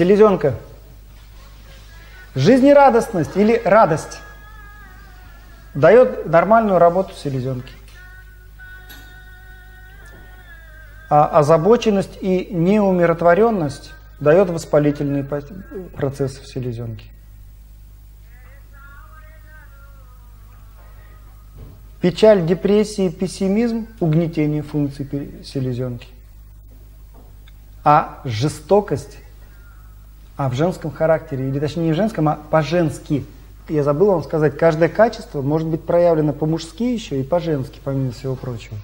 селезенка. Жизнерадостность или радость дает нормальную работу селезенки. А озабоченность и неумиротворенность дает воспалительные процессы в селезенке. Печаль, депрессия, пессимизм, угнетение функций селезенки. А жестокость, а в женском характере, или точнее не в женском, а по-женски. Я забыл вам сказать, каждое качество может быть проявлено по-мужски еще и по-женски, помимо всего прочего.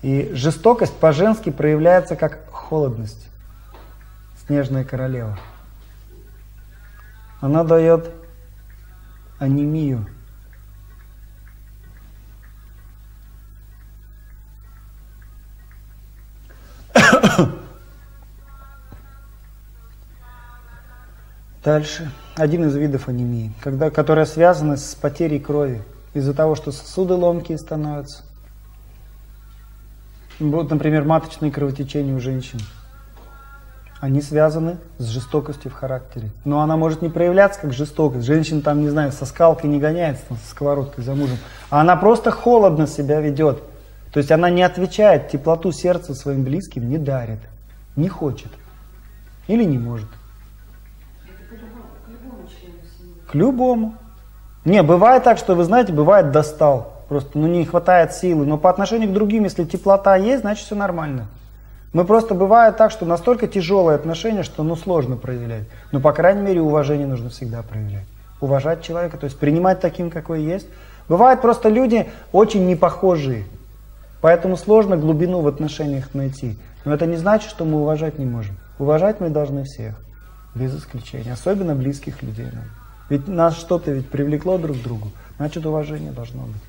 И жестокость по-женски проявляется как холодность. Снежная королева. Она дает анемию. Дальше. Один из видов анемии, когда, которая связана с потерей крови. Из-за того, что сосуды ломкие становятся. Вот, например, маточные кровотечения у женщин. Они связаны с жестокостью в характере. Но она может не проявляться как жестокость. Женщина там, не знаю, со скалкой не гоняется, там, со сковородкой за мужем. А она просто холодно себя ведет. То есть она не отвечает, теплоту сердца своим близким не дарит. Не хочет. Или не может. К любому. Не, бывает так, что вы знаете, бывает достал. Просто ну, не хватает силы. Но по отношению к другим, если теплота есть, значит все нормально. Мы просто бывает так, что настолько тяжелые отношения, что ну сложно проявлять. Но по крайней мере уважение нужно всегда проявлять. Уважать человека, то есть принимать таким, какой есть. Бывают просто люди очень непохожие. Поэтому сложно глубину в отношениях найти. Но это не значит, что мы уважать не можем. Уважать мы должны всех, без исключения. Особенно близких людей нам. Ведь нас что-то ведь привлекло друг к другу, значит уважение должно быть.